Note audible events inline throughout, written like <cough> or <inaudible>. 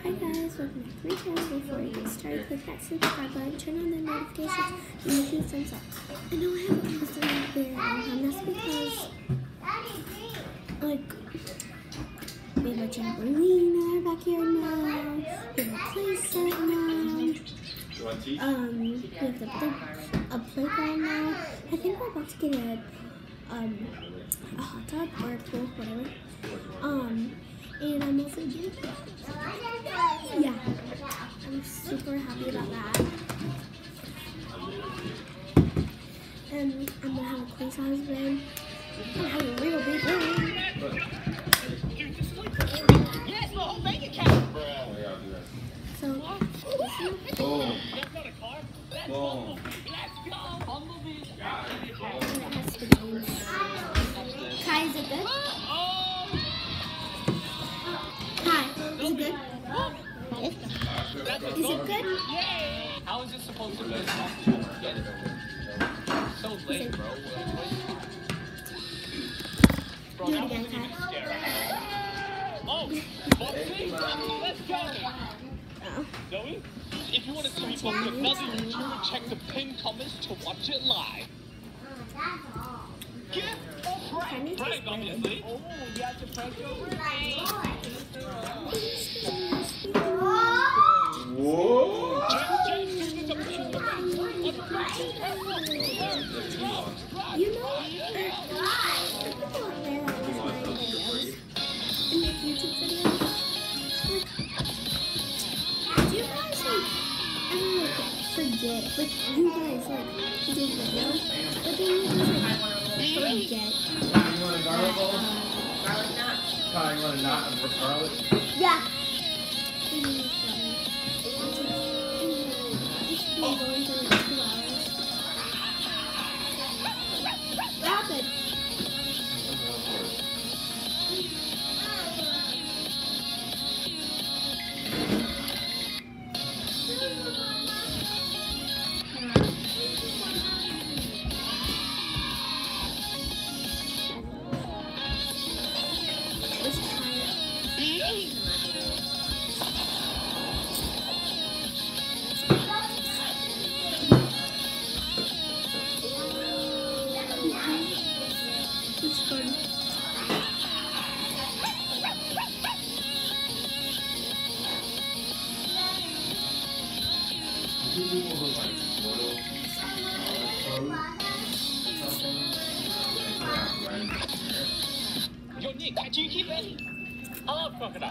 Hi guys, welcome back to my channel. Before we get started, click that subscribe button, turn on the notifications, and make sure thumbs up. I know I haven't posted in a very long time. That's because, like, we have a trampoline in our backyard now. We have a play set now. Um, we have the, the, a playground now. I think we're about to get a um a hot tub or a pool, whatever. Um, and I'm also doing yeah, I'm super happy about that. And I'm gonna have a size bed. I'm gonna have a real big room. So Boom. That's not a car. Is it goal. good? Yay. How is this supposed to be? So late, bro. Bro, Do it again, wasn't even Kai. scary. Oh, Let's go. Oh. Zoe, if you want to see me post another YouTube, check the pinned comments to watch it live. Gift or prank? Prank, obviously. Oh, you have to prank your Whoa. You know, uh, people out there that watch my videos do you guys like forget? Like, you guys like do videos, but then you just like forget. You want a garlic bowl? Ty, you want a knot of garlic? Yeah. And then there. Yo, you keep it. I love crocodile.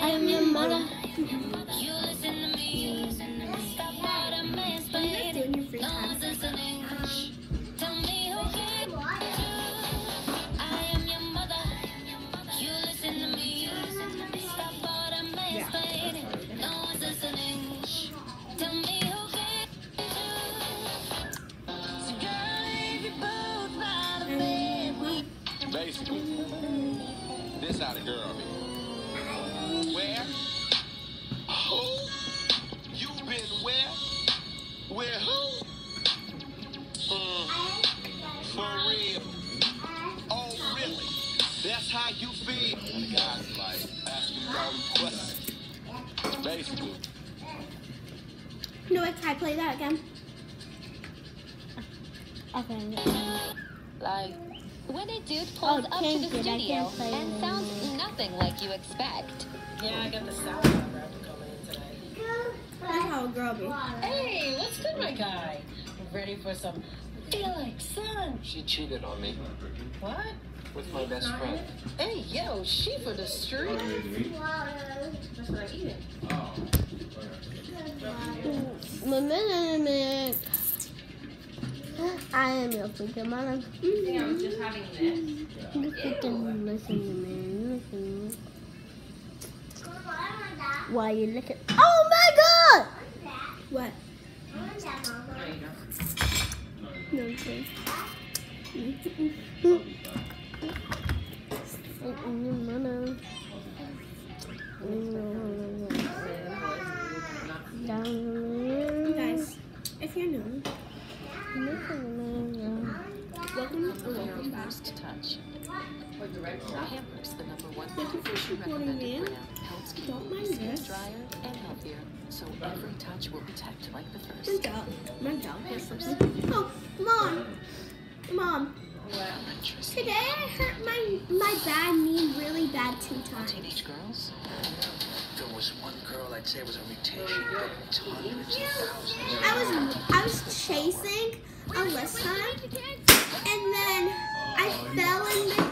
I am your mother. What do you guys do this how the girl be. You expect. Yeah, I got the sound rep coming in today. That's how a girl be. Hey, what's good, my guy? Ready for some Felix, son? She cheated on me What? with my best friend. Hey, yo, she for the street. What do you do? That's what I eat. Oh. Mimic. I am your freaking mother. I was just having this. You freaking listen to me. Listen. Why you looking? Oh my god! What? No, You guys, if you're new, welcome. first touch. The number one Thank you for supporting me. Brand, Don't your mind skin this. drier and healthier, so every touch will protect like the first. My first. dog. My dog has something. Oh, mom. Mom. Today I hurt my my bad knee really bad two times. Teenage girls, there was one girl I'd say was a mutation, but hundreds of thousands. I was I was chasing Alyssa, and then I fell in the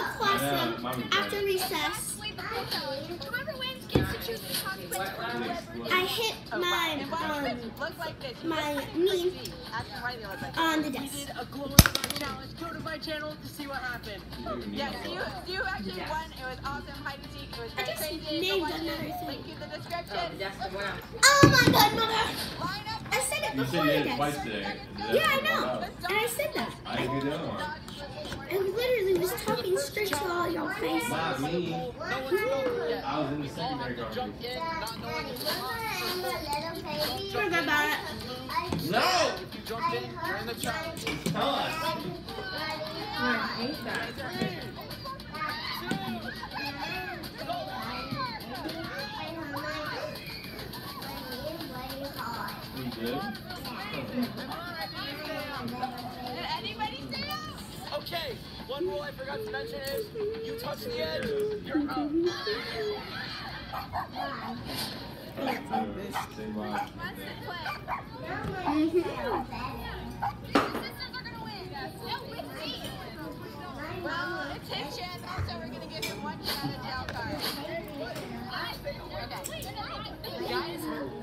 And then in the after recess, I hit my um, my knee on the desk. a glow in the dark challenge. Go to my channel to see what happened. Yes, you you actually won. It was awesome. Hide and seek. It was very crazy. named Go watch it. Link in the description. Oh my god, mother! Line up. I said it You before said you you it twice today. Yeah, I know. And I said that. I didn't get the other one. I literally was talking straight to all your faces. Not me. No one's. I was in the secondary have to jump garbage. in, not knowing it's on. Forget about it. No! If you jumped in, you're the challenge. Tell us. We Okay, one rule I forgot to mention is you touch the edge, you're out. Say bye. Well,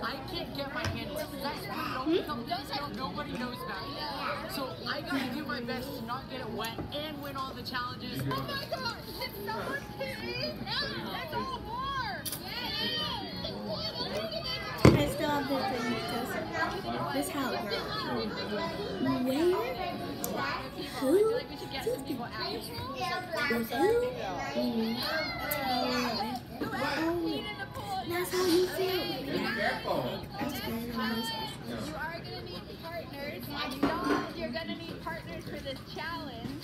I can't get my hand wet. Guys, we don't become physical, nobody knows about it. So I gotta do my best to not get it wet and win all the challenges. Oh my gosh! Did someone pee? That's all more! I still have this thing because this how it goes. Where? Who? Was who? Mm. That's how you feel. Be careful. That's very nice. You are gonna need partners. And y'all, you're gonna need partners for this challenge.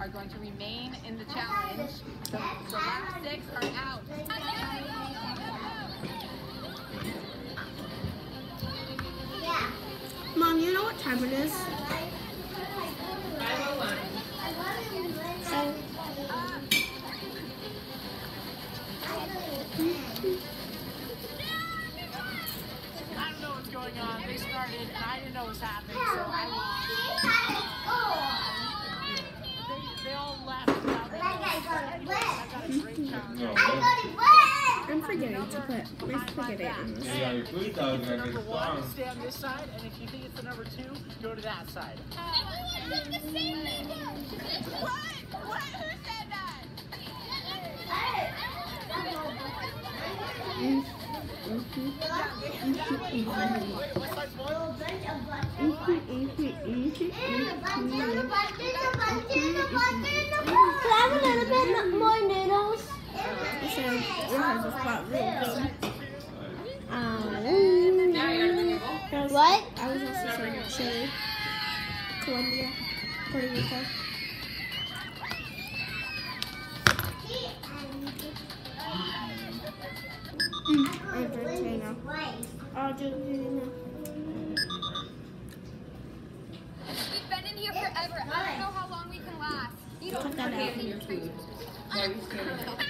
are going to remain in the challenge. The, the six are out. Mom, you know what time it is? So, I don't know what's going on. They started and I didn't know what was happening, so I they, they all laughed about it. I got a great challenge. No, I'm forgetting to put my spaghetti in this. you got your food dog The number one, strong. stay on this side, and if you think it's the number two, go to that side. Uh, what? What? Who said that? Wait, what side's more? Can I have a little bit more noodles? So, yours is not real good. Um, what? I was also saying Chile, Colombia, Puerto Rico. Mm, Argentina. just, you know. We've been in here forever. I don't know how long we can last. You don't Cut that out.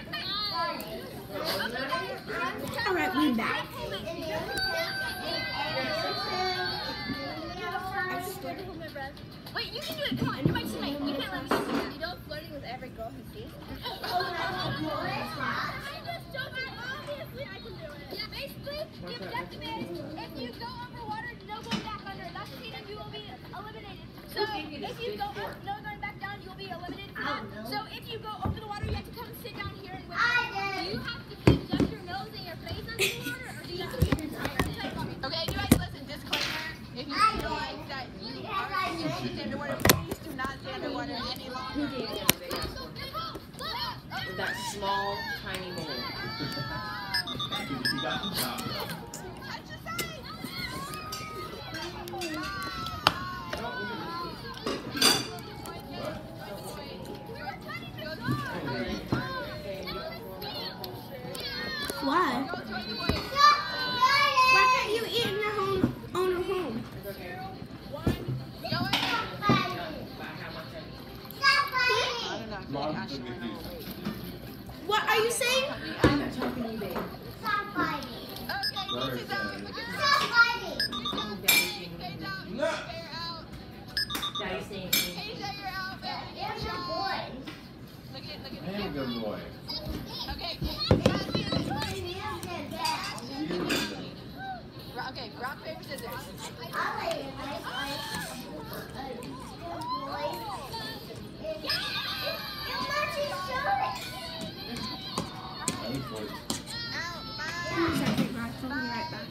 So if you go up, no going back down, you will be eliminated. from that. So if you go over the water, you have to come and sit down here and wait. Do you have to keep just your nose and your face under the water, or do you have to keep your Okay, you guys listen, disclaimer. If you feel like that you are stay underwater, please do not stay underwater any longer. With that small, tiny hole. You got the job. Why? Why can't you eat in your home, own home? Mom, look at these. What are you saying? I'm not talking to you, babe. Very sad. No. Daddy's saying Look at, look I am a good boy. Okay. Okay, rock, paper, scissors. I look forward to I'll be right back.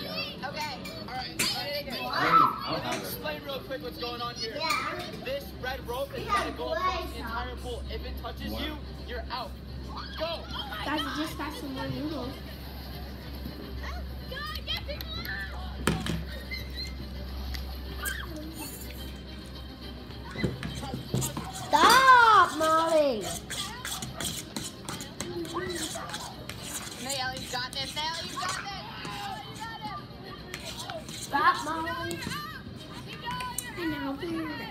Yeah. Okay. Alright, what did I do? Hey, I'll have it. Explain real quick what's going on here. This red rope is going to go across the entire pool. If it touches What? you, you're out. Go! Guys, I just got some more noodles. Stop, Molly. Nail, you got this. Nail, you got this. Stop, Molly. I know.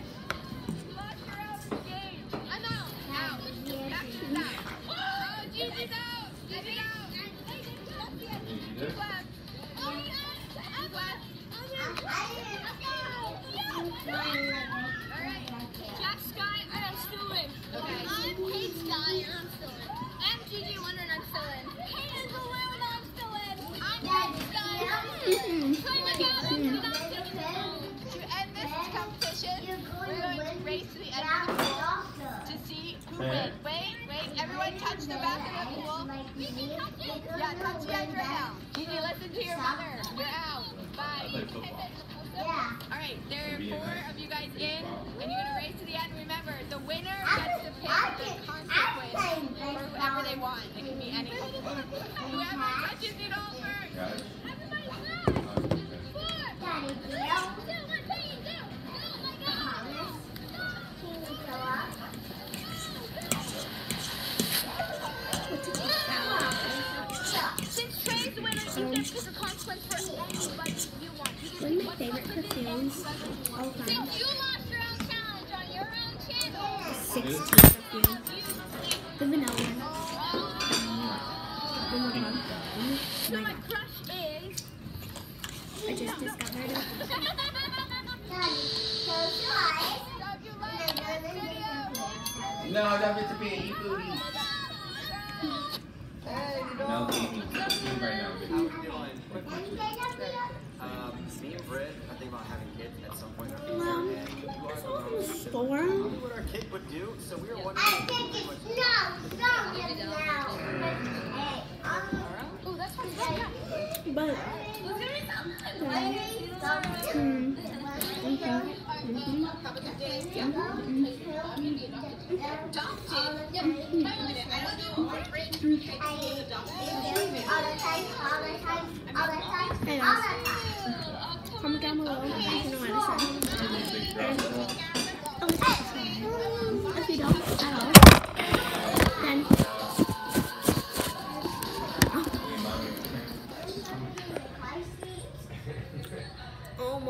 To end this competition, we're going to race to the end of the pool to see who wins. Wait, wait, everyone touch the back of the pool. Yeah, touch the edge right now. Gigi, listen to your mother. You're out. Bye. Yeah. All right, there are four of you guys in, and you're gonna race to the end. Remember, the winner gets to pick the consequence for whoever they want. It can be any. Whoever touches it all so My my crush is. I just discovered it. <laughs> No, that meant to be an e-booty. No, baby. Right now, baby. How we doing? Um, me and Britt, I think about having kids at some point in our future. Mom, and you are I the saw in most- store. What our kid would do, so we were wondering if you pretty much Ooh, that's pretty good. But, Let's give me some. mm, comment down below you what to say. Big drop. Oh, if you don't at all,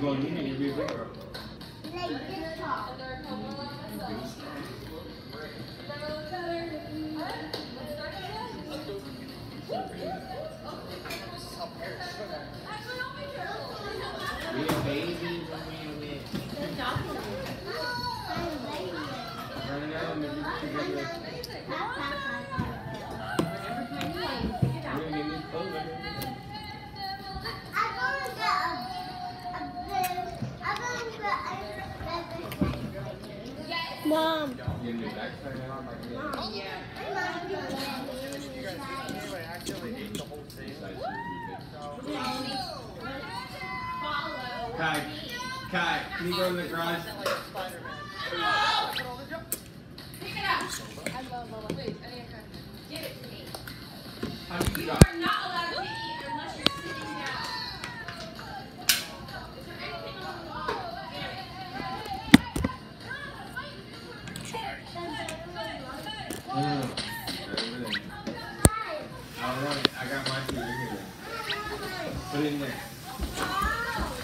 going in and you'll be a. Kai, Kai, can you go in the garage? How do you Wait, get it to me. You are not allowed to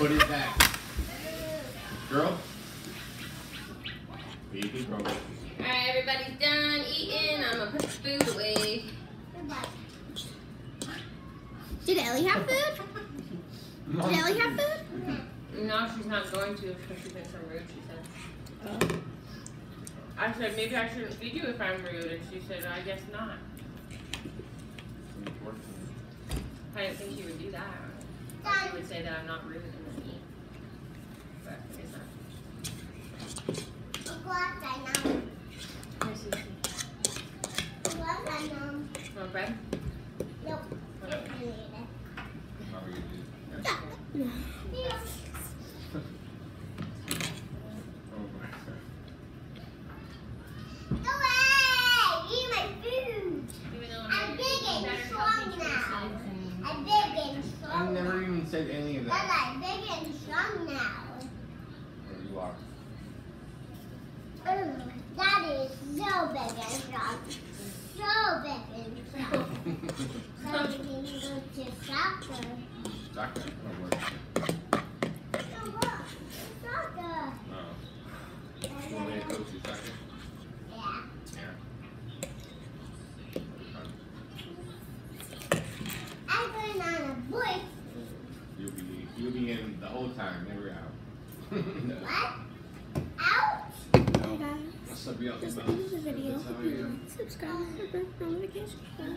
Put it back. Girl? Baby girl. Alright, everybody's done eating. I'm gonna put the food away. Did Ellie have food? Did Ellie have food? No, she's not going to because she thinks I'm rude, she said. Oh. I said, maybe I shouldn't feed you if I'm rude. And she said, I guess not. I didn't think she would do that. She would say that I'm not rude and then eat. But I guess not. Here's Susie. Want bread? I never even said any of that. There you are. That is so big and strong. So big and strong. so we can go to soccer. Doctor, oh, word. So look, soccer. Oh. You want me to coach you soccer? Yeah. Yeah. I'm going on a voice. You'll be, you'll be in the whole time, never out. What? Out? Hey guys. What's up, y'all? This is the video. Hope you like, subscribe, and turn on